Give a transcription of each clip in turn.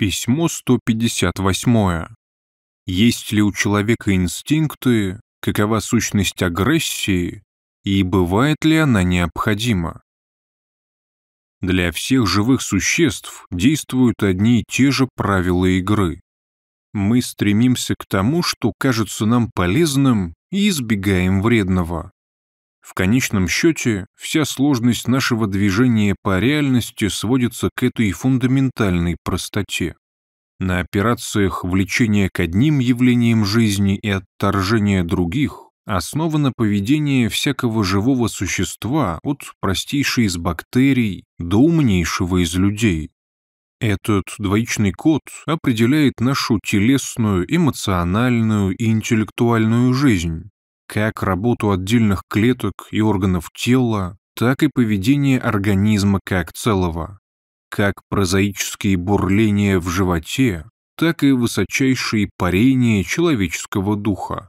Письмо 158. Есть ли у человека инстинкты, какова сущность агрессии и бывает ли она необходима? Для всех живых существ действуют одни и те же правила игры. Мы стремимся к тому, что кажется нам полезным, и избегаем вредного. В конечном счете, вся сложность нашего движения по реальности сводится к этой фундаментальной простоте. На операциях влечения к одним явлениям жизни и отторжения других основано поведение всякого живого существа от простейшей из бактерий до умнейшего из людей. Этот двоичный код определяет нашу телесную, эмоциональную и интеллектуальную жизнь, как работу отдельных клеток и органов тела, так и поведение организма как целого, как прозаические бурления в животе, так и высочайшие парения человеческого духа.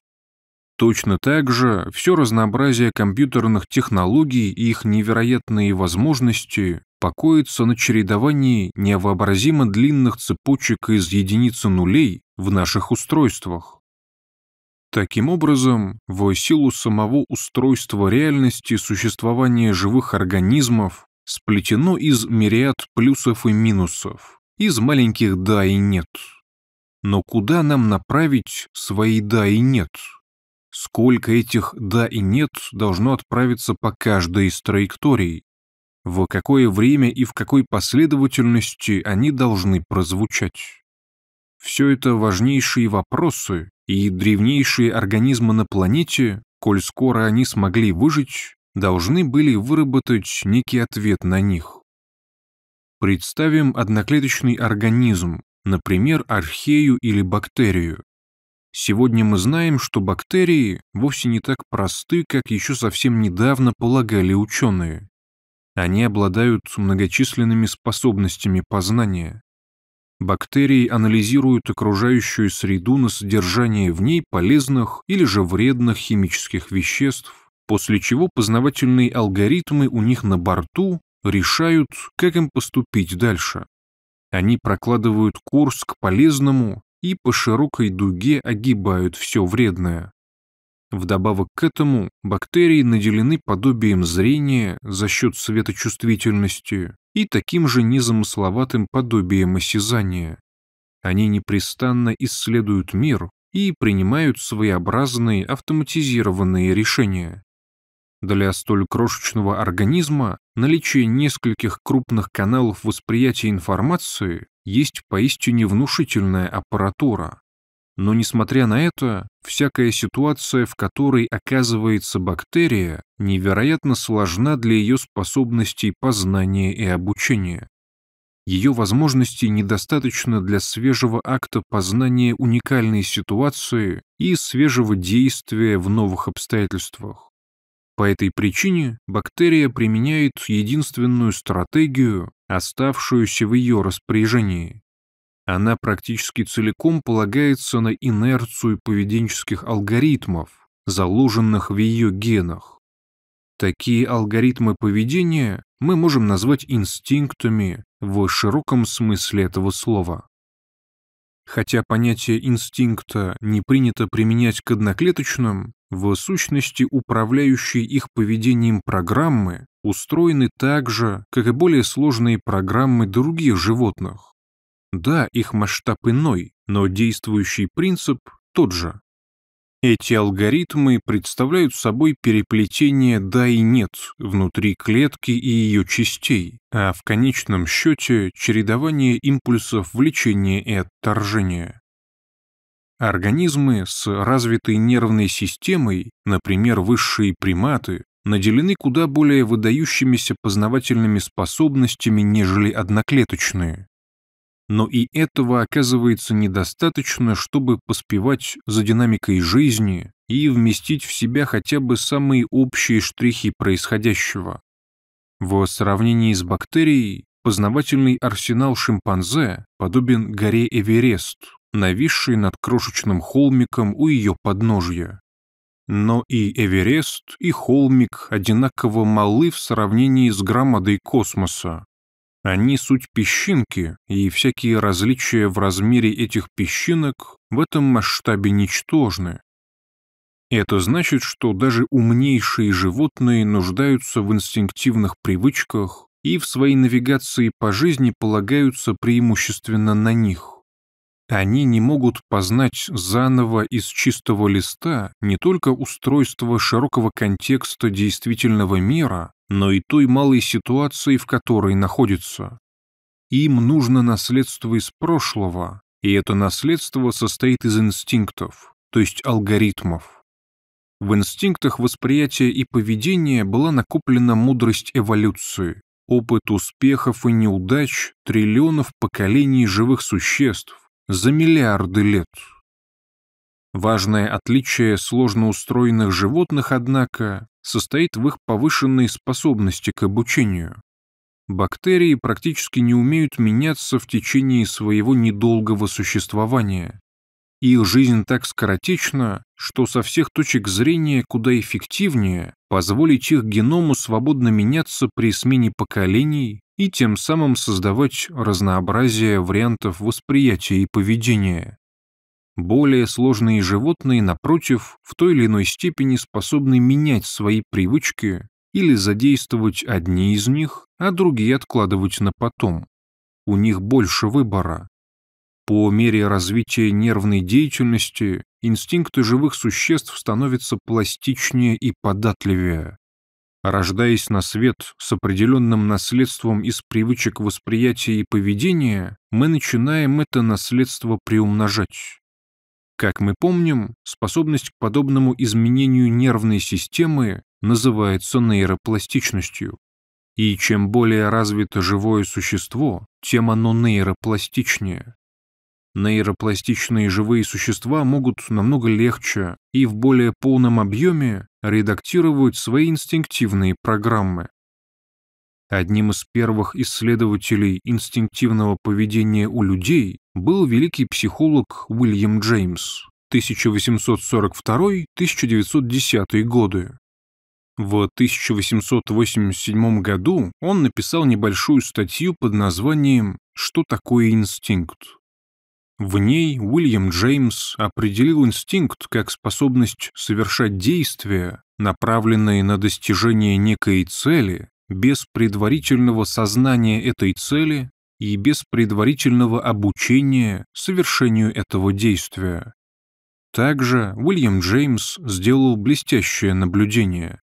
Точно так же все разнообразие компьютерных технологий и их невероятные возможности покоится на чередовании невообразимо длинных цепочек из единицы нулей в наших устройствах. Таким образом, в силу самого устройства реальности существования живых организмов сплетено из мириад плюсов и минусов, из маленьких «да» и «нет». Но куда нам направить свои «да» и «нет»? Сколько этих «да» и «нет» должно отправиться по каждой из траекторий? В какое время и в какой последовательности они должны прозвучать? Все это важнейшие вопросы, и древнейшие организмы на планете, коль скоро они смогли выжить, должны были выработать некий ответ на них. Представим одноклеточный организм, например, архею или бактерию. Сегодня мы знаем, что бактерии вовсе не так просты, как еще совсем недавно полагали ученые. Они обладают многочисленными способностями познания. Бактерии анализируют окружающую среду на содержание в ней полезных или же вредных химических веществ, после чего познавательные алгоритмы у них на борту решают, как им поступить дальше. Они прокладывают курс к полезному и по широкой дуге огибают все вредное. Вдобавок к этому бактерии наделены подобием зрения за счет светочувствительности и таким же незамысловатым подобием осязания. Они непрестанно исследуют мир и принимают своеобразные автоматизированные решения. Для столь крошечного организма наличие нескольких крупных каналов восприятия информации есть поистине внушительная аппаратура. Но несмотря на это, всякая ситуация, в которой оказывается бактерия, невероятно сложна для ее способностей познания и обучения. Ее возможностей недостаточно для свежего акта познания уникальной ситуации и свежего действия в новых обстоятельствах. По этой причине бактерия применяет единственную стратегию, оставшуюся в ее распоряжении она практически целиком полагается на инерцию поведенческих алгоритмов, заложенных в ее генах. Такие алгоритмы поведения мы можем назвать инстинктами в широком смысле этого слова. Хотя понятие инстинкта не принято применять к одноклеточным, в сущности управляющие их поведением программы устроены так же, как и более сложные программы других животных. Да, их масштаб иной, но действующий принцип тот же. Эти алгоритмы представляют собой переплетение «да» и «нет» внутри клетки и ее частей, а в конечном счете чередование импульсов влечения и отторжения. Организмы с развитой нервной системой, например, высшие приматы, наделены куда более выдающимися познавательными способностями, нежели одноклеточные но и этого оказывается недостаточно, чтобы поспевать за динамикой жизни и вместить в себя хотя бы самые общие штрихи происходящего. В сравнении с бактерией, познавательный арсенал шимпанзе подобен горе Эверест, нависшей над крошечным холмиком у ее подножья. Но и Эверест, и холмик одинаково малы в сравнении с громадой космоса. Они суть песчинки, и всякие различия в размере этих песчинок в этом масштабе ничтожны. Это значит, что даже умнейшие животные нуждаются в инстинктивных привычках и в своей навигации по жизни полагаются преимущественно на них. Они не могут познать заново из чистого листа не только устройство широкого контекста действительного мира, но и той малой ситуации, в которой находятся. Им нужно наследство из прошлого, и это наследство состоит из инстинктов, то есть алгоритмов. В инстинктах восприятия и поведения была накоплена мудрость эволюции, опыт успехов и неудач триллионов поколений живых существ, за миллиарды лет. Важное отличие сложно устроенных животных, однако, состоит в их повышенной способности к обучению. Бактерии практически не умеют меняться в течение своего недолгого существования. Их жизнь так скоротечна, что со всех точек зрения куда эффективнее позволить их геному свободно меняться при смене поколений и тем самым создавать разнообразие вариантов восприятия и поведения. Более сложные животные, напротив, в той или иной степени способны менять свои привычки или задействовать одни из них, а другие откладывать на потом. У них больше выбора. По мере развития нервной деятельности инстинкты живых существ становятся пластичнее и податливее. Рождаясь на свет с определенным наследством из привычек восприятия и поведения, мы начинаем это наследство приумножать. Как мы помним, способность к подобному изменению нервной системы называется нейропластичностью. И чем более развито живое существо, тем оно нейропластичнее. Нейропластичные живые существа могут намного легче и в более полном объеме редактировать свои инстинктивные программы. Одним из первых исследователей инстинктивного поведения у людей был великий психолог Уильям Джеймс 1842-1910 годы. В 1887 году он написал небольшую статью под названием «Что такое инстинкт?». В ней Уильям Джеймс определил инстинкт как способность совершать действия, направленные на достижение некой цели, без предварительного сознания этой цели и без предварительного обучения совершению этого действия. Также Уильям Джеймс сделал блестящее наблюдение.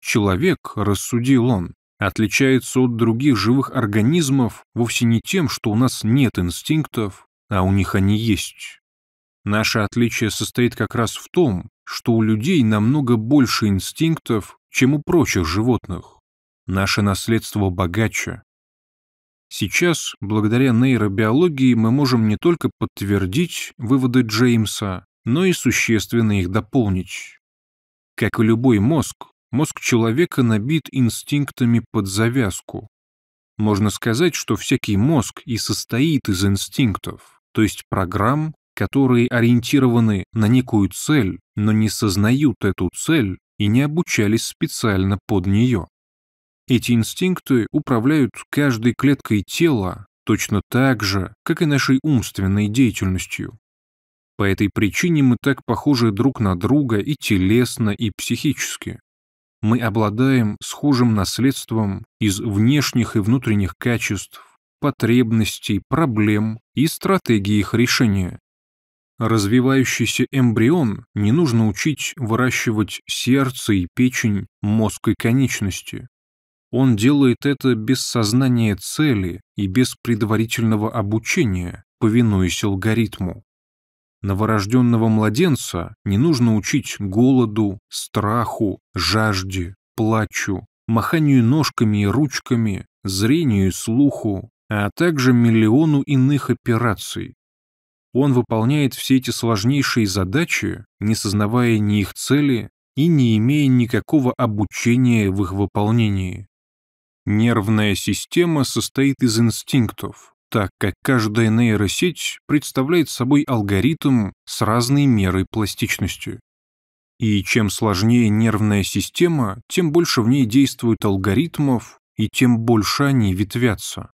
Человек, рассудил он, отличается от других живых организмов вовсе не тем, что у нас нет инстинктов, а у них они есть. Наше отличие состоит как раз в том, что у людей намного больше инстинктов, чем у прочих животных. Наше наследство богаче. Сейчас, благодаря нейробиологии, мы можем не только подтвердить выводы Джеймса, но и существенно их дополнить. Как и любой мозг, мозг человека набит инстинктами под завязку. Можно сказать, что всякий мозг и состоит из инстинктов то есть программ, которые ориентированы на некую цель, но не сознают эту цель и не обучались специально под нее. Эти инстинкты управляют каждой клеткой тела точно так же, как и нашей умственной деятельностью. По этой причине мы так похожи друг на друга и телесно, и психически. Мы обладаем схожим наследством из внешних и внутренних качеств, потребностей, проблем и стратегии их решения. Развивающийся эмбрион не нужно учить выращивать сердце и печень, мозг и конечности. Он делает это без сознания цели и без предварительного обучения, повинуясь алгоритму. Новорожденного младенца не нужно учить голоду, страху, жажде, плачу, маханию ножками и ручками, зрению и слуху, а также миллиону иных операций. Он выполняет все эти сложнейшие задачи, не сознавая ни их цели и не имея никакого обучения в их выполнении. Нервная система состоит из инстинктов, так как каждая нейросеть представляет собой алгоритм с разной мерой пластичности. И чем сложнее нервная система, тем больше в ней действует алгоритмов, и тем больше они ветвятся.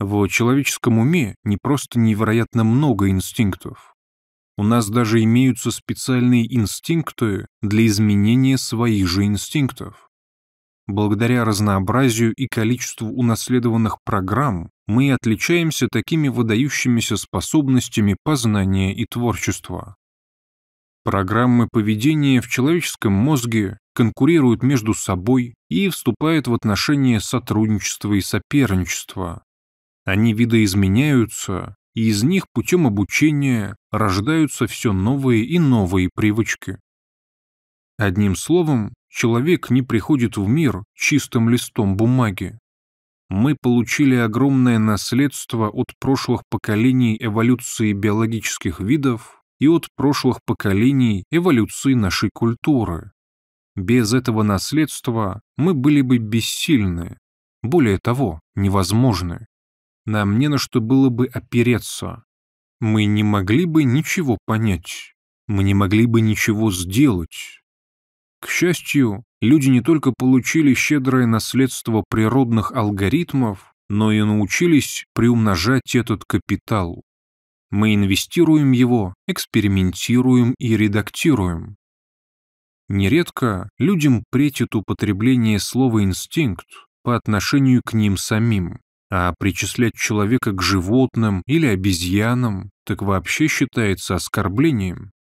В человеческом уме не просто невероятно много инстинктов. У нас даже имеются специальные инстинкты для изменения своих же инстинктов. Благодаря разнообразию и количеству унаследованных программ мы отличаемся такими выдающимися способностями познания и творчества. Программы поведения в человеческом мозге конкурируют между собой и вступают в отношения сотрудничества и соперничества. Они видоизменяются, и из них путем обучения рождаются все новые и новые привычки. Одним словом, человек не приходит в мир чистым листом бумаги. Мы получили огромное наследство от прошлых поколений эволюции биологических видов и от прошлых поколений эволюции нашей культуры. Без этого наследства мы были бы бессильны, более того, невозможны. Нам не на что было бы опереться. Мы не могли бы ничего понять. Мы не могли бы ничего сделать. К счастью, люди не только получили щедрое наследство природных алгоритмов, но и научились приумножать этот капитал. Мы инвестируем его, экспериментируем и редактируем. Нередко людям претит употребление слова «инстинкт» по отношению к ним самим, а причислять человека к животным или обезьянам так вообще считается оскорблением.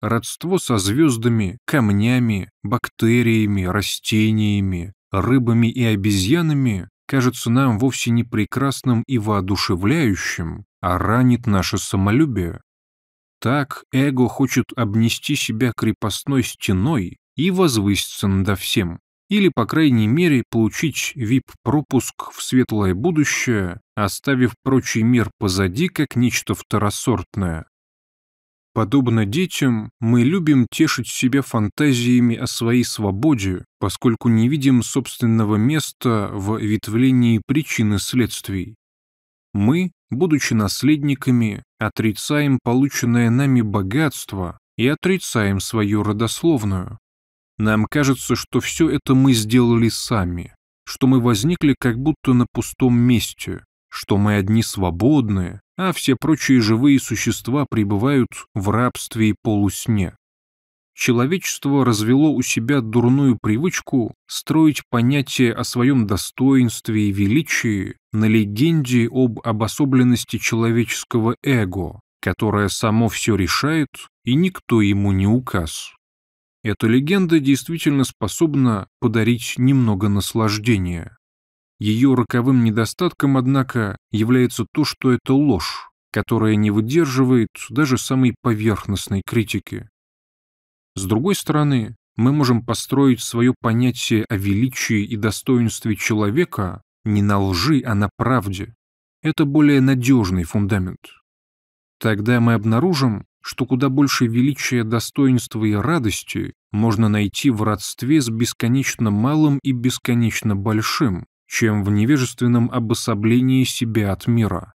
Родство со звездами, камнями, бактериями, растениями, рыбами и обезьянами кажется нам вовсе не прекрасным и воодушевляющим, а ранит наше самолюбие. Так эго хочет обнести себя крепостной стеной и возвыситься надо всем, или, по крайней мере, получить вип-пропуск в светлое будущее, оставив прочий мир позади как нечто второсортное. Подобно детям, мы любим тешить себя фантазиями о своей свободе, поскольку не видим собственного места в ветвлении причин и следствий. Мы, будучи наследниками, отрицаем полученное нами богатство и отрицаем свою родословную. Нам кажется, что все это мы сделали сами, что мы возникли как будто на пустом месте, что мы одни свободные, а все прочие живые существа пребывают в рабстве и полусне. Человечество развело у себя дурную привычку строить понятие о своем достоинстве и величии на легенде об обособленности человеческого эго, которое само все решает и никто ему не указ. Эта легенда действительно способна подарить немного наслаждения. Ее роковым недостатком, однако, является то, что это ложь, которая не выдерживает даже самой поверхностной критики. С другой стороны, мы можем построить свое понятие о величии и достоинстве человека не на лжи, а на правде. Это более надежный фундамент. Тогда мы обнаружим, что куда больше величия, достоинства и радости можно найти в родстве с бесконечно малым и бесконечно большим, чем в невежественном обособлении себя от мира.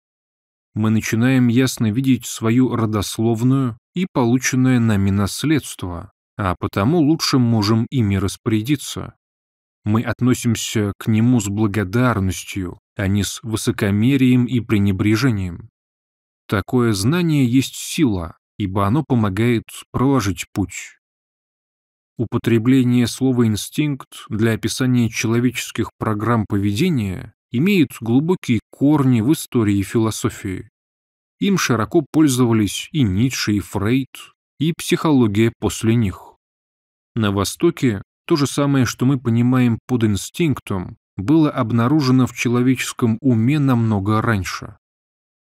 Мы начинаем ясно видеть свою родословную и полученное нами наследство, а потому лучше можем ими распорядиться. Мы относимся к нему с благодарностью, а не с высокомерием и пренебрежением. Такое знание есть сила, ибо оно помогает проложить путь. Употребление слова «инстинкт» для описания человеческих программ поведения имеет глубокие корни в истории и философии. Им широко пользовались и Ницше, и Фрейд, и психология после них. На Востоке то же самое, что мы понимаем под инстинктом, было обнаружено в человеческом уме намного раньше.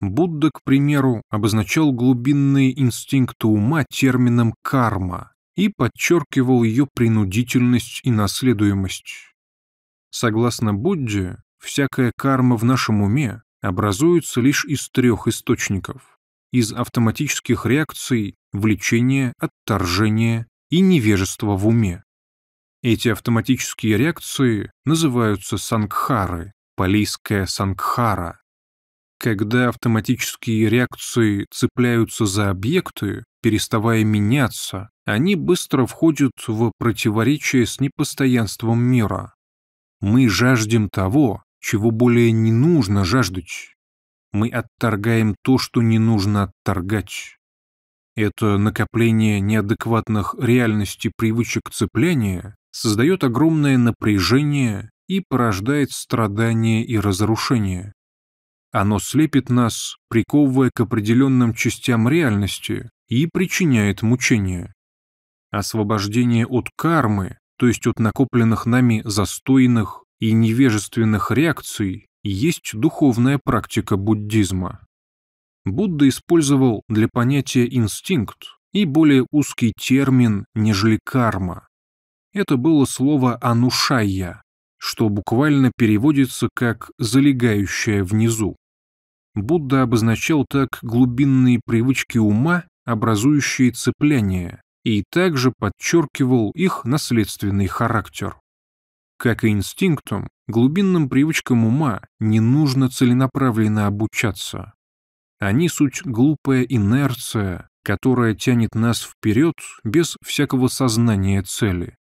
Будда, к примеру, обозначал глубинные инстинкты ума термином «карма», и подчеркивал ее принудительность и наследуемость. Согласно Будде, всякая карма в нашем уме образуется лишь из трех источников – из автоматических реакций, влечения, отторжения и невежества в уме. Эти автоматические реакции называются сангхары, палийская сангхара. Когда автоматические реакции цепляются за объекты, переставая меняться, они быстро входят в противоречие с непостоянством мира. Мы жаждем того, чего более не нужно жаждать, мы отторгаем то, что не нужно отторгать. Это накопление неадекватных реальности привычек цепляния создает огромное напряжение и порождает страдания и разрушение. Оно слепит нас, приковывая к определенным частям реальности и причиняет мучения. Освобождение от кармы, то есть от накопленных нами застойных и невежественных реакций, есть духовная практика буддизма. Будда использовал для понятия инстинкт и более узкий термин, нежели карма. Это было слово «анушайя», что буквально переводится как «залегающая внизу». Будда обозначал так глубинные привычки ума, образующие цепляние, и также подчеркивал их наследственный характер. Как и инстинктам, глубинным привычкам ума не нужно целенаправленно обучаться. Они суть глупая инерция, которая тянет нас вперед без всякого сознания цели.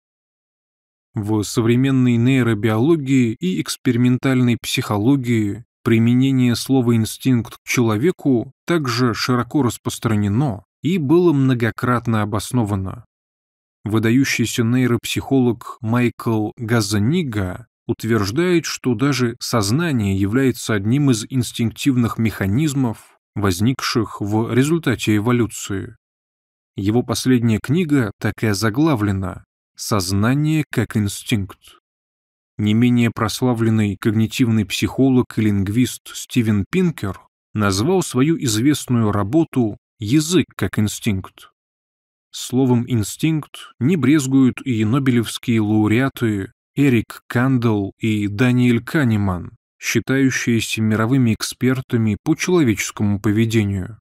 В современной нейробиологии и экспериментальной психологии применение слова «инстинкт» к человеку также широко распространено и было многократно обосновано. Выдающийся нейропсихолог Майкл Газанига утверждает, что даже сознание является одним из инстинктивных механизмов, возникших в результате эволюции. Его последняя книга так и озаглавлена «Сознание как инстинкт». Не менее прославленный когнитивный психолог и лингвист Стивен Пинкер назвал свою известную работу «Язык как инстинкт». Словом «инстинкт» не брезгуют и нобелевские лауреаты Эрик Кандел и Даниэль Канеман, считающиеся мировыми экспертами по человеческому поведению.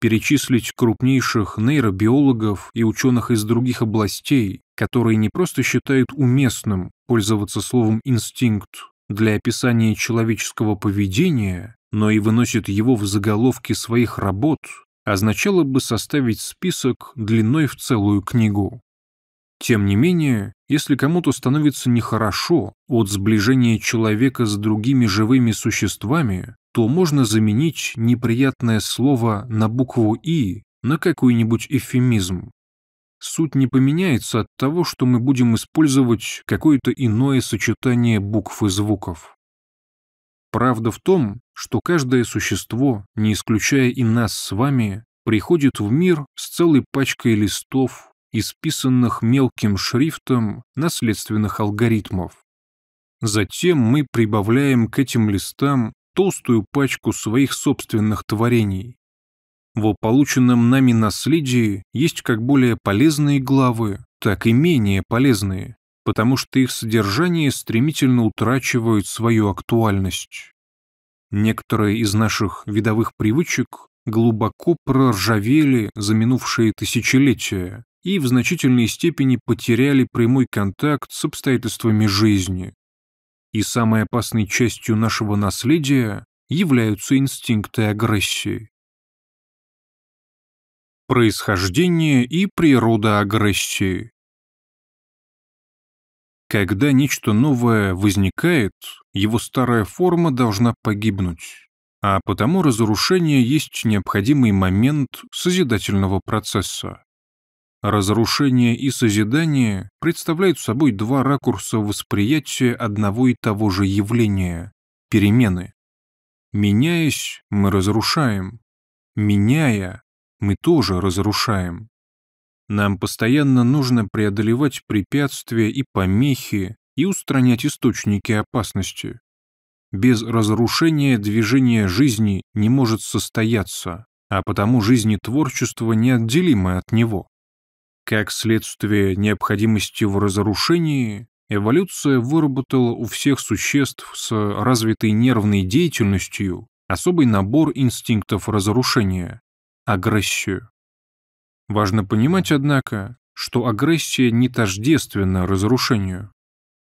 Перечислить крупнейших нейробиологов и ученых из других областей, которые не просто считают уместным пользоваться словом «инстинкт» для описания человеческого поведения, но и выносят его в заголовки своих работ, означало бы составить список длиной в целую книгу. Тем не менее, если кому-то становится нехорошо от сближения человека с другими живыми существами, то можно заменить неприятное слово на букву «и» на какой-нибудь эвфемизм. Суть не поменяется от того, что мы будем использовать какое-то иное сочетание букв и звуков. Правда в том, что каждое существо, не исключая и нас с вами, приходит в мир с целой пачкой листов, исписанных мелким шрифтом наследственных алгоритмов. Затем мы прибавляем к этим листам толстую пачку своих собственных творений. В полученном нами наследии есть как более полезные главы, так и менее полезные, потому что их содержание стремительно утрачивает свою актуальность. Некоторые из наших видовых привычек глубоко проржавели за минувшие тысячелетия, и в значительной степени потеряли прямой контакт с обстоятельствами жизни. И самой опасной частью нашего наследия являются инстинкты агрессии. Происхождение и природа агрессии Когда нечто новое возникает, его старая форма должна погибнуть, а потому разрушение есть необходимый момент созидательного процесса. Разрушение и созидание представляют собой два ракурса восприятия одного и того же явления – перемены. Меняясь, мы разрушаем. Меняя, мы тоже разрушаем. Нам постоянно нужно преодолевать препятствия и помехи и устранять источники опасности. Без разрушения движение жизни не может состояться, а потому жизнетворчество неотделимо от него. Как следствие необходимости в разрушении, эволюция выработала у всех существ с развитой нервной деятельностью особый набор инстинктов разрушения – агрессию. Важно понимать, однако, что агрессия не тождественна разрушению.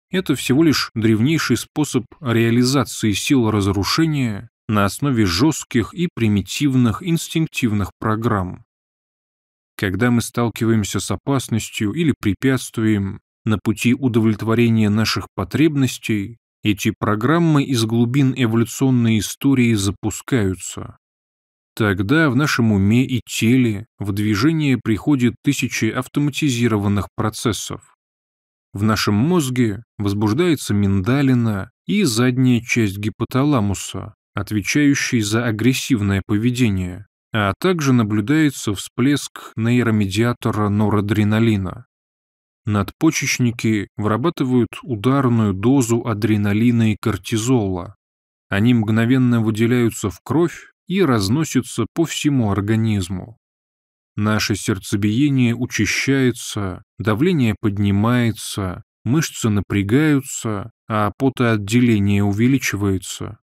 Это всего лишь древнейший способ реализации сил разрушения на основе жестких и примитивных инстинктивных программ. Когда мы сталкиваемся с опасностью или препятствием на пути удовлетворения наших потребностей, эти программы из глубин эволюционной истории запускаются. Тогда в нашем уме и теле в движение приходят тысячи автоматизированных процессов. В нашем мозге возбуждается миндалина и задняя часть гипоталамуса, отвечающий за агрессивное поведение, а также наблюдается всплеск нейромедиатора норадреналина. Надпочечники вырабатывают ударную дозу адреналина и кортизола. Они мгновенно выделяются в кровь и разносятся по всему организму. Наше сердцебиение учащается, давление поднимается, мышцы напрягаются, а потоотделение увеличивается.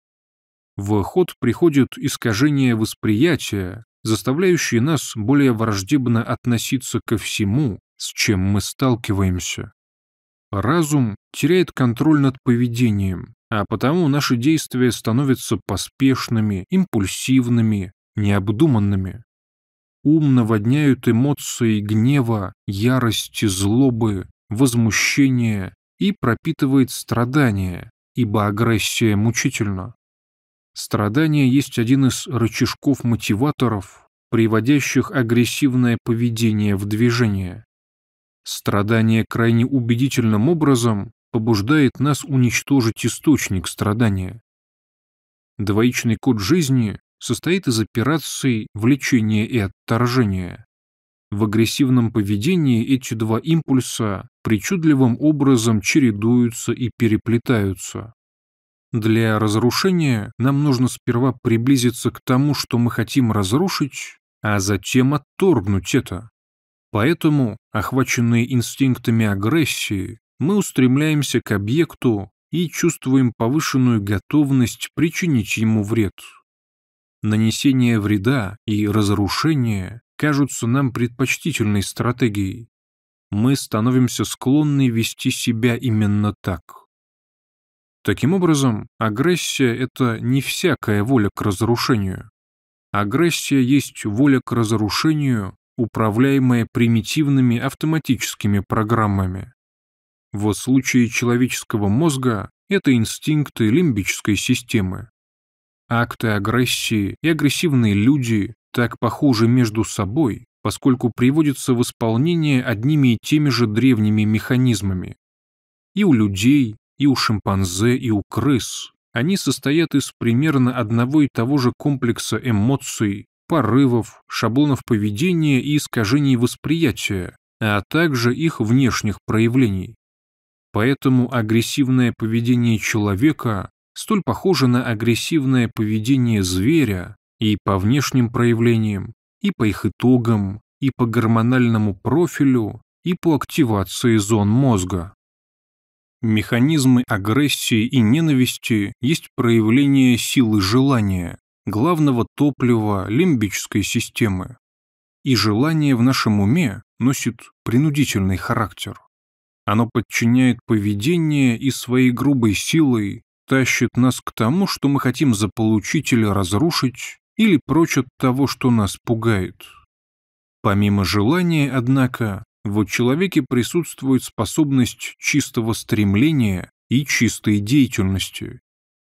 В ход приходит искажение восприятия, заставляющее нас более враждебно относиться ко всему, с чем мы сталкиваемся. Разум теряет контроль над поведением, а потому наши действия становятся поспешными, импульсивными, необдуманными. Ум наводняют эмоции гнева, ярости, злобы, возмущения и пропитывает страдания, ибо агрессия мучительна. Страдание есть один из рычажков-мотиваторов, приводящих агрессивное поведение в движение. Страдание крайне убедительным образом побуждает нас уничтожить источник страдания. Двоичный код жизни состоит из операций влечения и отторжения. В агрессивном поведении эти два импульса причудливым образом чередуются и переплетаются. Для разрушения нам нужно сперва приблизиться к тому, что мы хотим разрушить, а затем отторгнуть это. Поэтому, охваченные инстинктами агрессии, мы устремляемся к объекту и чувствуем повышенную готовность причинить ему вред. Нанесение вреда и разрушение кажутся нам предпочтительной стратегией. Мы становимся склонны вести себя именно так. Таким образом, агрессия – это не всякая воля к разрушению. Агрессия есть воля к разрушению, управляемая примитивными автоматическими программами. В случае человеческого мозга это инстинкты лимбической системы. Акты агрессии и агрессивные люди так похожи между собой, поскольку приводятся в исполнение одними и теми же древними механизмами. И у людей, и у шимпанзе, и у крыс они состоят из примерно одного и того же комплекса эмоций, порывов, шаблонов поведения и искажений восприятия, а также их внешних проявлений. Поэтому агрессивное поведение человека столь похоже на агрессивное поведение зверя и по внешним проявлениям, и по их итогам, и по гормональному профилю, и по активации зон мозга. Механизмы агрессии и ненависти есть проявление силы желания, главного топлива лимбической системы. И желание в нашем уме носит принудительный характер. Оно подчиняет поведение и своей грубой силой тащит нас к тому, что мы хотим заполучить или разрушить, или прочь от того, что нас пугает. Помимо желания, однако, в человеке присутствует способность чистого стремления и чистой деятельности.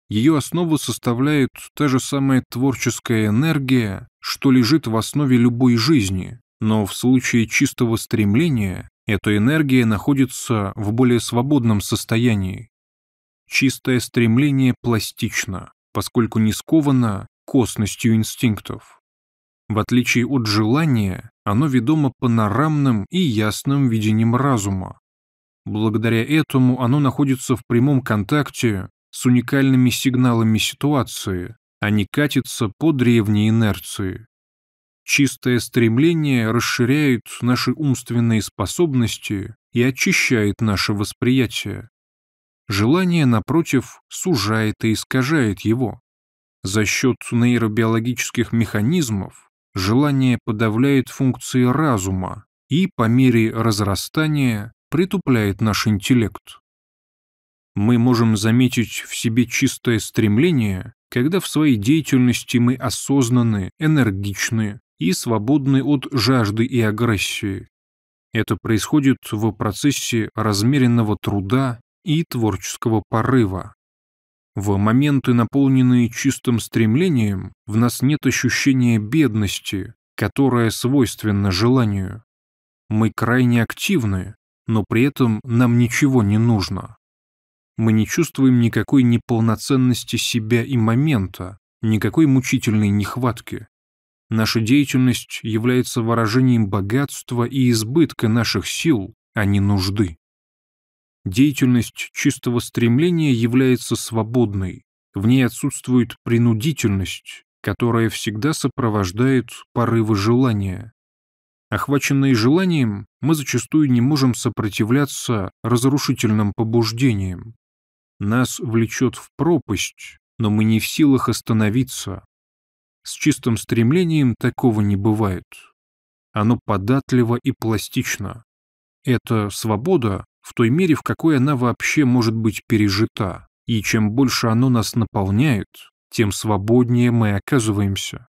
Ее основу составляет та же самая творческая энергия, что лежит в основе любой жизни, но в случае чистого стремления эта энергия находится в более свободном состоянии. Чистое стремление пластично, поскольку не сковано косностью инстинктов. В отличие от желания, оно ведомо панорамным и ясным видением разума. Благодаря этому оно находится в прямом контакте с уникальными сигналами ситуации, а не катится по древней инерции. Чистое стремление расширяет наши умственные способности и очищает наше восприятие. Желание, напротив, сужает и искажает его. За счет нейробиологических механизмов желание подавляет функции разума и по мере разрастания притупляет наш интеллект. Мы можем заметить в себе чистое стремление, когда в своей деятельности мы осознаны, энергичны и свободны от жажды и агрессии. Это происходит в процессе размеренного труда и творческого порыва, В моменты, наполненные чистым стремлением, в нас нет ощущения бедности, которое свойственно желанию. Мы крайне активны, но при этом нам ничего не нужно. Мы не чувствуем никакой неполноценности себя и момента, никакой мучительной нехватки. Наша деятельность является выражением богатства и избытка наших сил, а не нужды. Деятельность чистого стремления является свободной, в ней отсутствует принудительность, которая всегда сопровождает порывы желания. Охваченные желанием, мы зачастую не можем сопротивляться разрушительным побуждениям. Нас влечет в пропасть, но мы не в силах остановиться. С чистым стремлением такого не бывает. Оно податливо и пластично. Это свобода в той мере, в какой она вообще может быть пережита, и чем больше оно нас наполняет, тем свободнее мы оказываемся.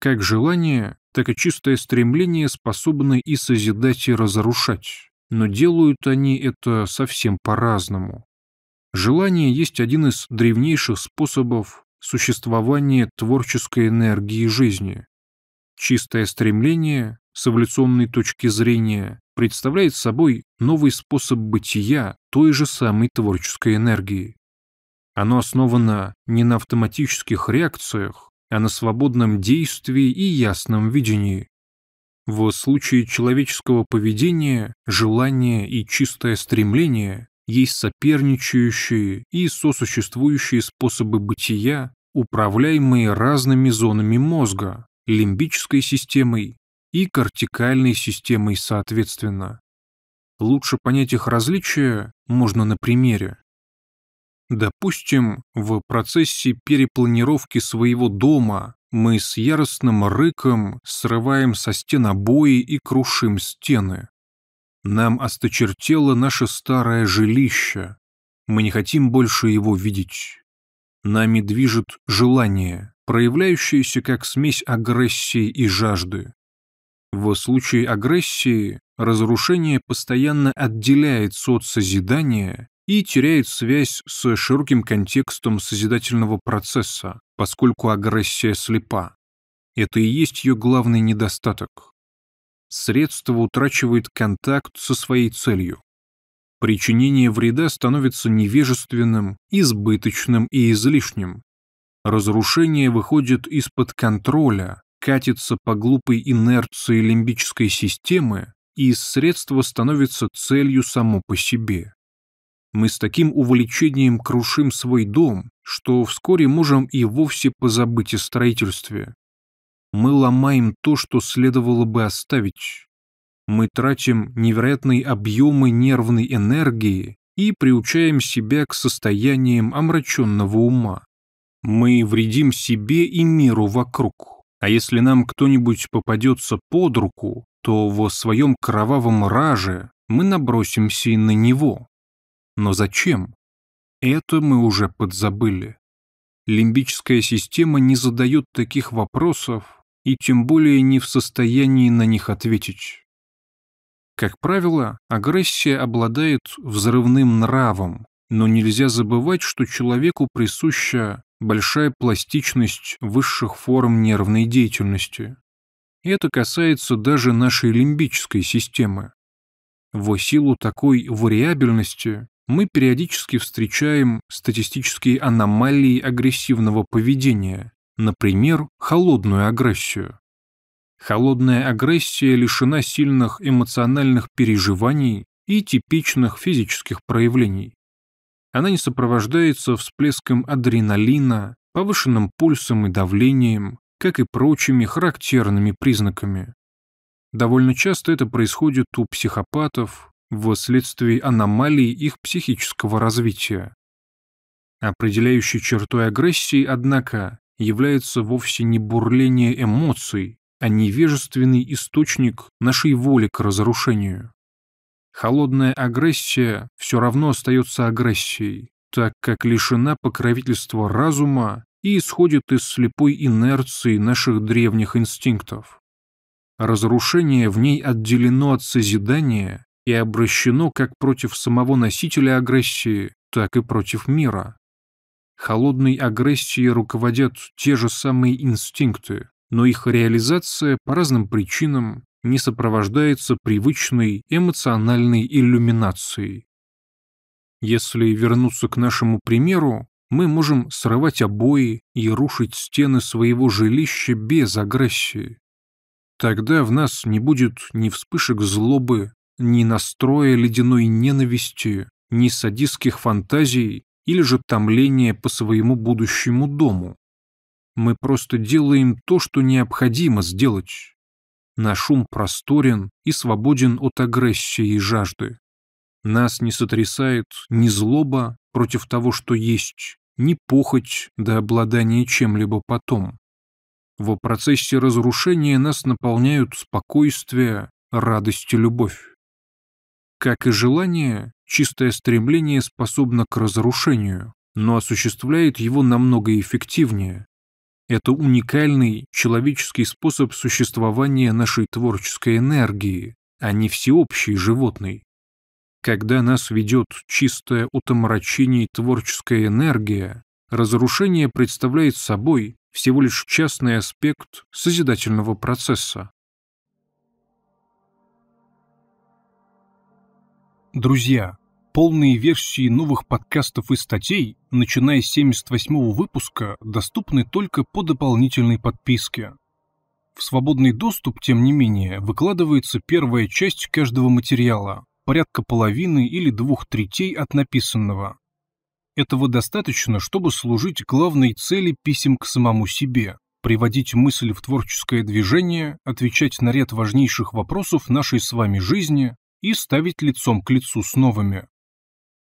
Как желание, так и чистое стремление способны и созидать, и разрушать, но делают они это совсем по-разному. Желание есть один из древнейших способов существования творческой энергии жизни. Чистое стремление, с эволюционной точки зрения, представляет собой новый способ бытия той же самой творческой энергии. Оно основано не на автоматических реакциях, а на свободном действии и ясном видении. В случае человеческого поведения желание и чистое стремление есть соперничающие и сосуществующие способы бытия, управляемые разными зонами мозга, лимбической системой и кортикальной системой соответственно. Лучше понять их различия можно на примере. Допустим, в процессе перепланировки своего дома мы с яростным рыком срываем со стен обои и крушим стены. Нам осточертело наше старое жилище. Мы не хотим больше его видеть. Нами движет желание, проявляющееся как смесь агрессии и жажды. В случае агрессии разрушение постоянно отделяется от созидания и теряет связь с широким контекстом созидательного процесса, поскольку агрессия слепа. Это и есть ее главный недостаток. Средство утрачивает контакт со своей целью. Причинение вреда становится невежественным, избыточным и излишним. Разрушение выходит из-под контроля, катится по глупой инерции лимбической системы, и средство становится целью само по себе. Мы с таким увлечением крушим свой дом, что вскоре можем и вовсе позабыть о строительстве. Мы ломаем то, что следовало бы оставить. Мы тратим невероятные объемы нервной энергии и приучаем себя к состояниям омраченного ума. Мы вредим себе и миру вокруг. А если нам кто-нибудь попадется под руку, то в своем кровавом раже мы набросимся и на него. Но зачем? Это мы уже подзабыли. Лимбическая система не задает таких вопросов и тем более не в состоянии на них ответить. Как правило, агрессия обладает взрывным нравом, но нельзя забывать, что человеку присуща большая пластичность высших форм нервной деятельности. И это касается даже нашей лимбической системы. В силу такой вариабельности мы периодически встречаем статистические аномалии агрессивного поведения, например, холодную агрессию. Холодная агрессия лишена сильных эмоциональных переживаний и типичных физических проявлений. Она не сопровождается всплеском адреналина, повышенным пульсом и давлением, как и прочими характерными признаками. Довольно часто это происходит у психопатов, вследствие аномалий их психического развития. Определяющей чертой агрессии, однако, является вовсе не бурление эмоций, а невежественный источник нашей воли к разрушению. Холодная агрессия все равно остается агрессией, так как лишена покровительства разума и исходит из слепой инерции наших древних инстинктов. Разрушение в ней отделено от созидания и обращено как против самого носителя агрессии, так и против мира. Холодной агрессией руководят те же самые инстинкты, но их реализация по разным причинам не сопровождается привычной эмоциональной иллюминацией. Если вернуться к нашему примеру, мы можем срывать обои и рушить стены своего жилища без агрессии. Тогда в нас не будет ни вспышек злобы, ни настроя ледяной ненависти, ни садистских фантазий или же томления по своему будущему дому. Мы просто делаем то, что необходимо сделать. Наш ум просторен и свободен от агрессии и жажды. Нас не сотрясает ни злоба против того, что есть, ни похоть до обладания чем-либо потом. В процессе разрушения нас наполняют спокойствие, радость и любовь. Как и желание, чистое стремление способно к разрушению, но осуществляет его намного эффективнее. Это уникальный человеческий способ существования нашей творческой энергии, а не всеобщий животный. Когда нас ведет чистая от омрачений творческая энергия, разрушение представляет собой всего лишь частный аспект созидательного процесса. Друзья, полные версии новых подкастов и статей, начиная с 78 выпуска, доступны только по дополнительной подписке. В свободный доступ, тем не менее, выкладывается первая часть каждого материала, порядка половины или двух третей от написанного. Этого достаточно, чтобы служить главной цели писем к самому себе, приводить мысли в творческое движение, отвечать на ряд важнейших вопросов нашей с вами жизни и ставить лицом к лицу с новыми.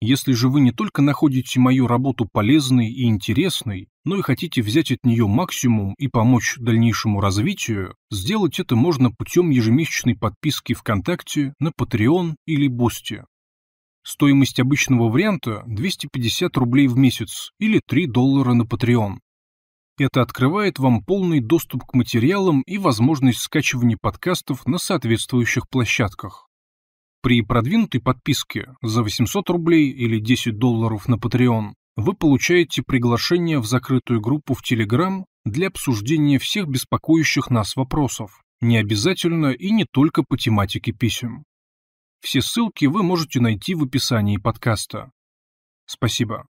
Если же вы не только находите мою работу полезной и интересной, но и хотите взять от нее максимум и помочь дальнейшему развитию, сделать это можно путем ежемесячной подписки ВКонтакте на Patreon или Boosty. Стоимость обычного варианта 250 рублей в месяц или 3 доллара на Patreon. Это открывает вам полный доступ к материалам и возможность скачивания подкастов на соответствующих площадках. При продвинутой подписке за 800 рублей или 10 долларов на Patreon вы получаете приглашение в закрытую группу в Telegram для обсуждения всех беспокоящих нас вопросов, не обязательно и не только по тематике писем. Все ссылки вы можете найти в описании подкаста. Спасибо.